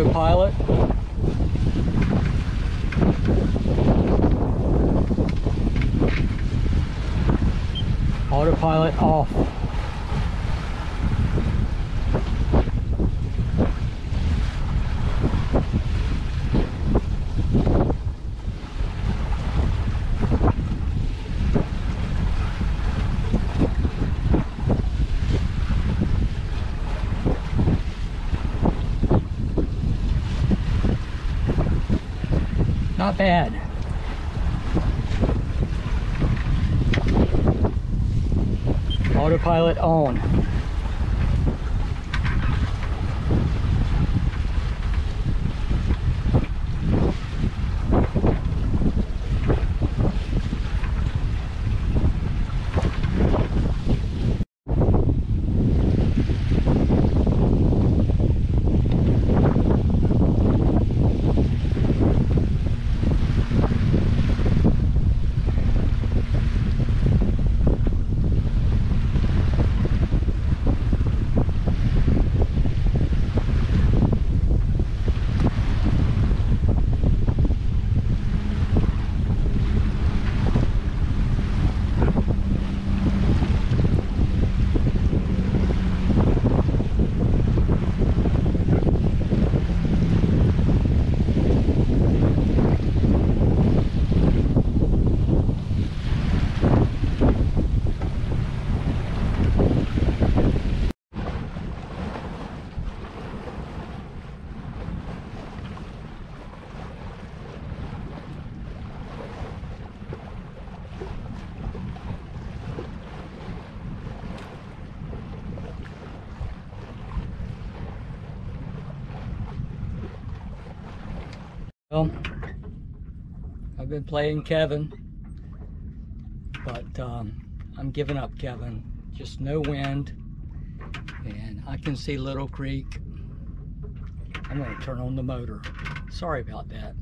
autopilot. Autopilot off. Not bad. Autopilot on. Well, I've been playing Kevin, but um, I'm giving up Kevin. Just no wind, and I can see Little Creek. I'm going to turn on the motor. Sorry about that.